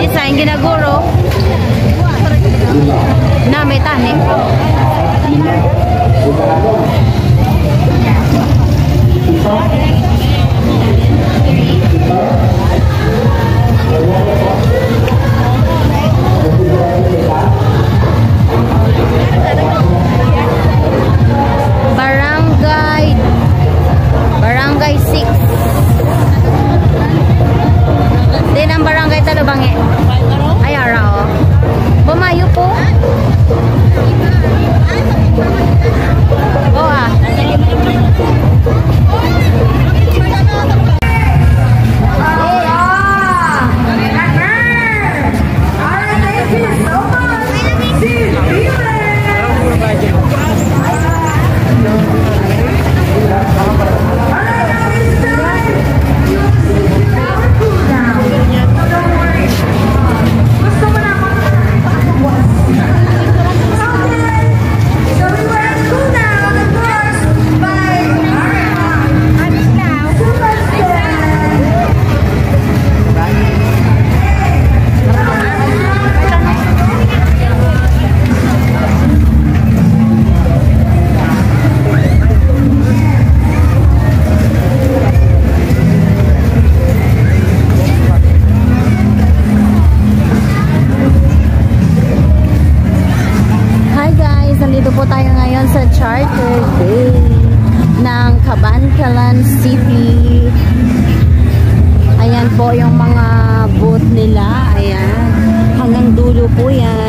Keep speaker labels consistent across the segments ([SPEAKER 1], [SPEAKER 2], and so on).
[SPEAKER 1] design ginaguro. Ng Cabancalan City. Ayan po yung mga booth nila. Ayan. Hanggang dulo po yan.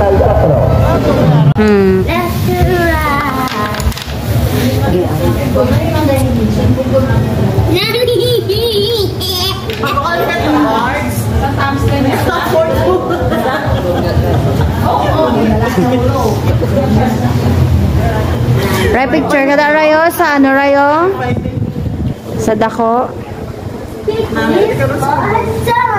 [SPEAKER 1] Hmm. Ray picture ka da rayo sa ano rayo? Sa dako.
[SPEAKER 2] Picture.